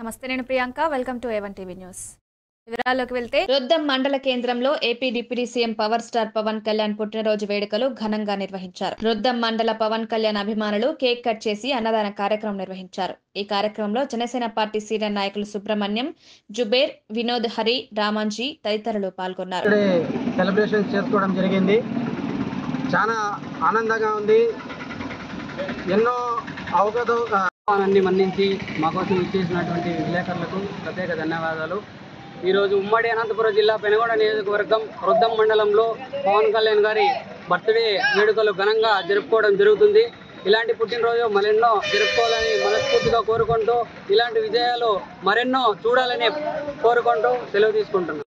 నమస్తే నేను Priyanka. Welcome to A one TV news. వివరాల్లోకి వెళ్తే రొద్దం మండల కేంద్రంలో AP deputy CM power star Pawan Kalyan పుట్టినరోజు వేడుకలు ఘనంగా నిర్వహించారు. రొద్దం మండల పవన్ కళ్యాణ్ అభిమానులు కేక్ కట్ చేసి అన్నదాన కార్యక్రమం నిర్వహించారు. ఈ కార్యక్రమంలో జనసేన పార్టీ సీనియర్ నాయకులు సుబ్రహ్మణ్యం జుబేర్ వినోద్ హరి రామాంజీ తదితరులు పాల్గొన్నారు. ఇక్కడే సెలబ్రేషన్స్ చేసుకోవడం జరిగింది. చాలా ఆనందంగా ఉంది. ఎన్నో అవగత ఆహ్వానాన్ని మన్నించి మా కోసం ఇచ్చేసినటువంటి విలేకరులకు ప్రత్యేక ధన్యవాదాలు. ఈరోజు ఉమ్మడి అనంతపురం జిల్లా పెనుగొండ నియోజకవర్గం రొద్దం మండలంలో పవన్ కళ్యాణ్ గారి బర్త్డే వేడుకలు ఘనంగా జరుపుకోవడం జరుగుతుంది. ఇలాంటి పుట్టినరోజు మరెన్నో జరుపుకోవాలని మనస్ఫూర్తిగా కోరుకుంటూ ఇలాంటి విజయాలు మరెన్నో చూడాలని కోరుకుంటూ సెలవు తీసుకుంటున్నాను